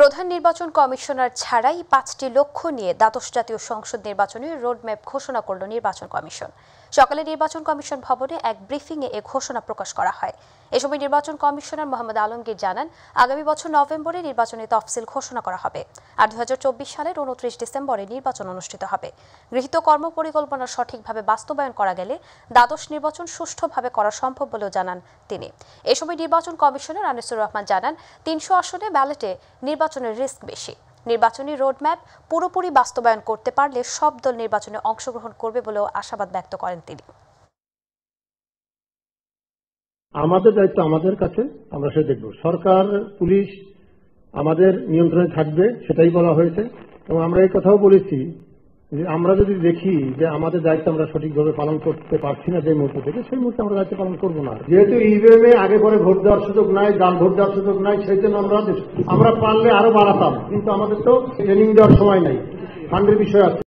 প্রধান নির্বাচন কমিশনার ছাড়াই পাঁচটি লক্ষ্য নিয়ে দ্বাদশ জাতীয় সংসদ নির্বাচনের রোডম্যাপ ঘোষণা করল নির্বাচন কমিশন। সকালে নির্বাচন কমিশন ভবনে এক ব্রিফিংয়ে এ ঘোষণা প্রকাশ করা হয়। এ সময় নির্বাচন কমিশনার মোহাম্মদ আলমগীর জানান, আগামী বছর নভেম্বরে নির্বাচনের তফসিল ঘোষণা করা হবে। আর দু সালের উনত্রিশ ডিসেম্বরে নির্বাচন অনুষ্ঠিত হবে। গৃহীত কর্ম কর্মপরিকল্পনা সঠিকভাবে বাস্তবায়ন করা গেলে দ্বাদশ নির্বাচন সুষ্ঠুভাবে করা সম্ভব বলেও জানান তিনি। এ সময় নির্বাচন কমিশনার আনিসুর রহমান জানান, তিনশো আসনে ব্যালটে নির্বাচনের রিস্ক বেশি। নির্বাচনী রোডম্যাপ পুরোপুরি বাস্তবায়ন করতে পারলে সব দল নির্বাচনে অংশগ্রহণ করবে বলেও আশাবাদ ব্যক্ত করেন তিনি। আমাদের দায়িত্ব আমাদের কাছে, আমরা সেটা দেখব। সরকার, পুলিশ আমাদের নিয়ন্ত্রণে থাকবে, সেটাই বলা হয়েছে। এবং আমরা এই কথাও বলেছি আমরা যদি দেখি যে আমাদের দায়িত্ব আমরা সঠিকভাবে পালন করতে পারছি না যে মুহূর্তে থেকে, সেই মুহূর্তে আমরা দায়িত্ব পালন করব না। যেহেতু ইভিএম এ আগে পরে ভোট দেওয়ার সুযোগ নাই, দাম ভোট দেওয়ার সুযোগ নাই, সেই জন্য আমরা আমরা পারলে আরও বাড়াতাম। কিন্তু আমাদের তো ট্রেনিং দেওয়ার সময় নাই। ফান্ডের বিষয় আছে।